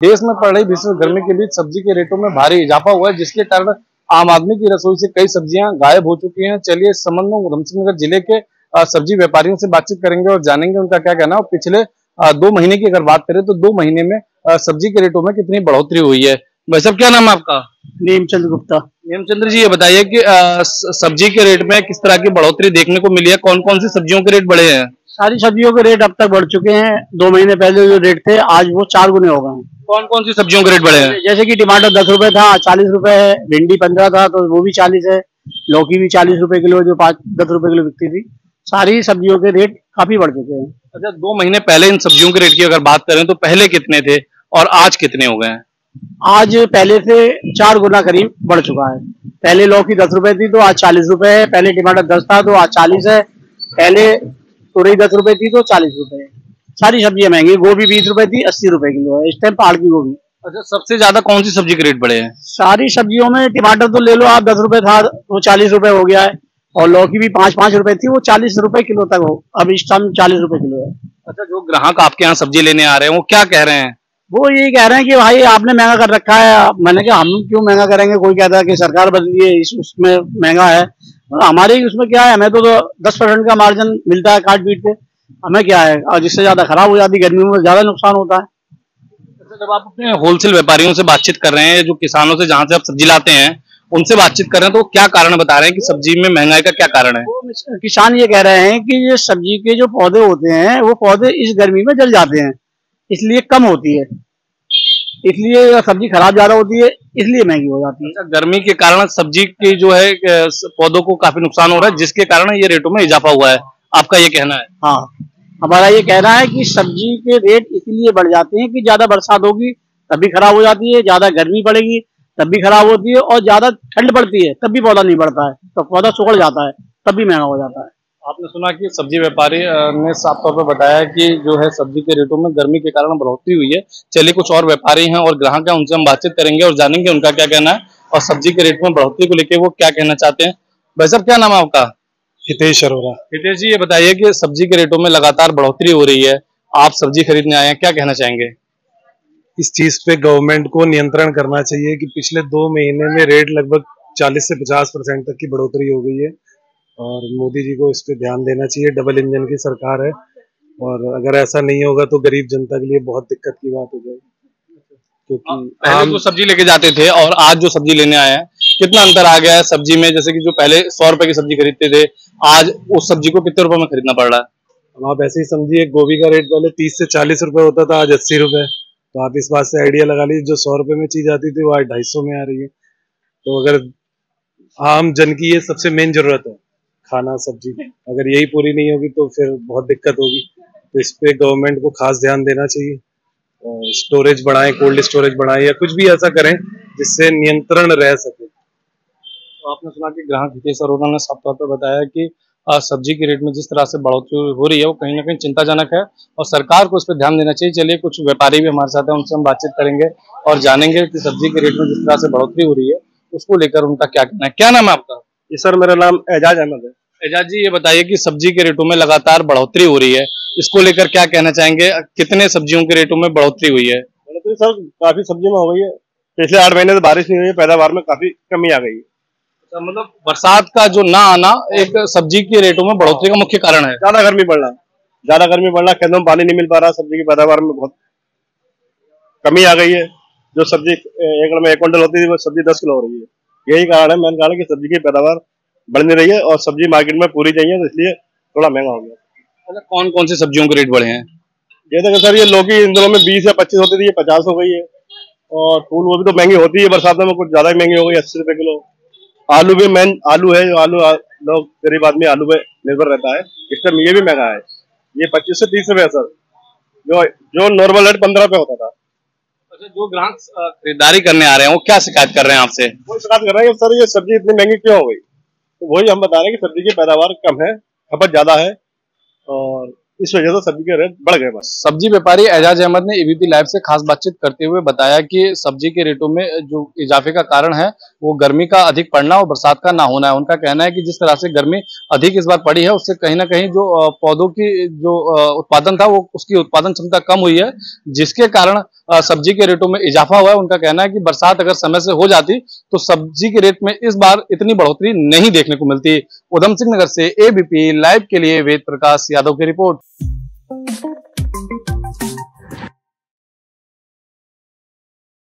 देश में पड़ रही भीषण गर्मी के बीच सब्ज़ी के रेटों में भारी इजाफा हुआ है जिसके कारण आम आदमी की रसोई से कई सब्ज़ियाँ गायब हो चुकी हैं। चलिए इस संबंध में उधमसिंह नगर ज़िले के सब्ज़ी व्यापारियों से बातचीत करेंगे और जानेंगे उनका क्या कहना है। और पिछले दो महीने की अगर बात करें तो दो महीने में सब्ज़ी के रेटों में कितनी बढ़ोतरी हुई है। भाई साहब क्या नाम है आपका? नीमचंद गुप्ता। नीमचंद्र जी ये बताइए कि सब्ज़ी के रेट में किस तरह की बढ़ोतरी देखने को मिली है? कौन कौन सी सब्जियों के रेट बढ़े हैं? सारी सब्जियों के रेट अब तक बढ़ चुके हैं। दो महीने पहले जो रेट थे आज वो चार गुने हो गए कौन कौन सी सब्जियों के रेट बढ़े हैं? जैसे कि टमाटर दस रुपए था चालीस रुपए है भिंडी पंद्रह था तो वो भी चालीस है। लौकी भी चालीस रुपए किलो जो पाँच दस रुपए किलो बिकती थी। सारी सब्जियों के रेट काफ़ी बढ़ चुके हैं। अच्छा दो महीने पहले इन सब्जियों के रेट की अगर बात करें तो पहले कितने थे और आज कितने हो गए हैं? आज पहले से चार गुना करीब बढ़ चुका है। पहले लौकी दस रुपए थी तो आज चालीस रुपए है। पहले टमाटर दस था तो आज चालीस है। पहले तुरई दस रुपए थी तो चालीस रुपए है। सारी सब्ज़ियाँ महँगी गोभी बीस रुपए थी अस्सी रुपए किलो है। इस टाइम पहाड़ की गोभी। अच्छा सबसे ज़्यादा कौन सी सब्ज़ी के रेट बढ़े हैं? सारी सब्जियों में टमाटर तो ले लो आप दस रुपए था वो चालीस रुपए हो गया है। और लौकी भी पाँच पाँच रुपए थी वो चालीस रुपए किलो तक हो। अब इस टाइम चालीस रुपए किलो है। अच्छा जो ग्राहक आपके यहाँ सब्ज़ी लेने आ रहे हैं वो क्या कह रहे हैं? वो यही कह रहे हैं कि भाई आपने महँगा कर रखा है। मैंने कहा हम क्यों महँगा करेंगे? कोई कहता है कि सरकार बदली है इस उसमें महँगा है। हमारे उसमें क्या है हमें तो, तो दस परसेंट का मार्जिन मिलता है काट पीट के हमें क्या है? और जिससे ज़्यादा खराब हो जाती है गर्मी में ज़्यादा नुकसान होता है। अच्छा, जब आप अपने होलसेल व्यापारियों से बातचीत कर रहे हैं जो किसानों से जहाँ से आप सब्ज़ी लाते हैं उनसे बातचीत कर रहे हैं तो क्या कारण बता रहे हैं कि सब्ज़ी में महँगाई का क्या कारण है? किसान ये कह रहे हैं कि ये सब्ज़ी के जो पौधे होते हैं वो पौधे इस गर्मी में जल जाते हैं इसलिए कम होती है। इसलिए सब्ज़ी खराब ज़्यादा होती है इसलिए महँगी हो जाती है। अच्छा, गर्मी के कारण सब्ज़ी की जो है पौधों को काफ़ी नुकसान हो रहा है जिसके कारण ये रेटों में इजाफा हुआ है। आपका ये कहना है? हाँ। हमारा ये कहना है कि सब्ज़ी के रेट इसलिए बढ़ जाते हैं कि ज़्यादा बरसात होगी तभी खराब हो जाती है ज़्यादा गर्मी पड़ेगी तब भी खराब होती है और ज़्यादा ठंड पड़ती है तब भी पौधा नहीं बढ़ता है। तो पौधा सुखड़ जाता है तब भी महँगा हो जाता है। आपने सुना कि सब्ज़ी व्यापारी ने साफ़ तौर पर बताया कि जो है सब्ज़ी के रेटों में गर्मी के कारण बढ़ोतरी हुई है। चलिए कुछ और व्यापारी हैं और ग्राहक हैं उनसे हम बातचीत करेंगे और जानेंगे उनका क्या कहना है। और सब्ज़ी के रेट में बढ़ोतरी को लेकर वो क्या कहना चाहते हैं। भाई साहब क्या नाम है आपका? हितेश अरोरा। हितेश जी ये बताइए कि सब्ज़ी के रेटों में लगातार बढ़ोतरी हो रही है। आप सब्ज़ी खरीदने आए हैं क्या कहना चाहेंगे? इस चीज़ पे गवर्नमेंट को नियंत्रण करना चाहिए कि पिछले दो महीने में रेट लगभग 40 से 50 परसेंट तक की बढ़ोतरी हो गई है। और मोदी जी को इस पे ध्यान देना चाहिए डबल इंजन की सरकार है। और अगर ऐसा नहीं होगा तो गरीब जनता के लिए बहुत दिक्कत की बात हो जाएगी। क्योंकि पहले जो सब्ज़ी लेके जाते थे और आज जो सब्ज़ी लेने आए हैं कितना अंतर आ गया है सब्ज़ी में? जैसे कि जो पहले सौ रुपए की सब्ज़ी खरीदते थे आज उस सब्ज़ी को कितने रुपए में खरीदना पड़ रहा है? आप ऐसे ही समझिए गोभी का रेट पहले तीस से चालीस रुपए होता था आज अस्सी रुपए। तो आप इस बात से आइडिया लगा लीजिए जो सौ रुपए में चीज़ आती थी वो आज ढाई सौ में आ रही है। तो अगर आम जन की ये सबसे मेन ज़रूरत है खाना सब्ज़ी। अगर यही पूरी नहीं होगी तो फिर बहुत दिक्कत होगी। तो इस पे गवर्नमेंट को खास ध्यान देना चाहिए। स्टोरेज बढ़ाएँ कोल्ड स्टोरेज बढ़ाएँ या कुछ भी ऐसा करें जिससे नियंत्रण रह सके। तो आपने सुना कि ग्राहक हितेश अरोड़ा ने साफ़ तौर पर बताया कि सब्ज़ी के रेट में जिस तरह से बढ़ोतरी हो रही है वो कहीं ना कहीं चिंताजनक है और सरकार को इस पर ध्यान देना चाहिए। चलिए कुछ व्यापारी भी हमारे साथ हैं उनसे हम बातचीत करेंगे और जानेंगे कि सब्ज़ी के रेट में जिस तरह से बढ़ोतरी हो रही है उसको लेकर उनका क्या कहना है। क्या नाम है आपका? जी सर मेरा नाम एजाज अहमद है। एजाज जी ये बताइए कि सब्ज़ी के रेटों में लगातार बढ़ोतरी हो रही है। इसको लेकर क्या कहना चाहेंगे? कितने सब्जियों के रेटों में बढ़ोतरी हुई है? बढ़ोतरी सर काफ़ी सब्ज़ी में हो गई है। पिछले आठ महीने से बारिश नहीं हुई है पैदावार में काफ़ी कमी आ गई है। अच्छा, मतलब बरसात का जो ना आना एक सब्ज़ी के रेटों में बढ़ोतरी का मुख्य कारण है। ज़्यादा गर्मी बढ़ना ज़्यादा गर्मी बढ़ना खेतों में पानी नहीं मिल पा रहा सब्ज़ी की पैदावार में बहुत कमी आ गई है। जो सब्ज़ी एकड़ में एक क्विंटल होती थी वो सब्ज़ी दस किलो हो रही है। यही कारण है मैंने कहा कि सब्ज़ी की पैदावार बढ़ नहीं रही है और सब्ज़ी मार्केट में पूरी चाहिए तो इसलिए थोड़ा महँगा हो गया। अच्छा कौन कौन सी सब्जियों के रेट बढ़े हैं? जैसे कि सर ये लौकी इन दिनों में बीस या पच्चीस होती थी ये पचास हो गई है। और फूल वो भी तो महँगी होती है बरसात में कुछ ज़्यादा महँगी हो गई अस्सी रुपए किलो। आलू भी मेन आलू है जो आलू लोग गरीब आदमी आलू पे निर्भर रहता है इस टाइम ये भी महँगा है। ये पच्चीस से तीस रुपए है सर। जो जो नॉर्मल रेट पंद्रह रुपए होता था। अच्छा जो ग्राहक खरीदारी करने आ रहे हैं वो क्या शिकायत कर रहे हैं आपसे? वो शिकायत कर रहे हैं सर ये सब्ज़ी इतनी महँगी क्यों हो गई? तो वही हम बता रहे हैं कि सब्ज़ी की पैदावार कम है, खपत ज़्यादा है और इस वजह से सब्ज़ी के रेट बढ़ गए बस। सब्ज़ी व्यापारी एजाज अहमद ने एबीपी लाइव से खास बातचीत करते हुए बताया कि सब्ज़ी के रेटों में जो इजाफे का कारण है, वो गर्मी का अधिक पड़ना और बरसात का ना होना है। उनका कहना है कि जिस तरह से गर्मी अधिक इस बार पड़ी है, उससे कहीं ना कहीं जो पौधों की जो उत्पादन था, वो उसकी उत्पादन क्षमता कम हुई है, जिसके कारण सब्ज़ी के रेटों में इजाफा हुआ है। उनका कहना है कि बरसात अगर समय से हो जाती तो सब्ज़ी के रेट में इस बार इतनी बढ़ोतरी नहीं देखने को मिलती। उधम सिंह नगर से एबीपी लाइव के लिए वेद प्रकाश यादव की रिपोर्ट।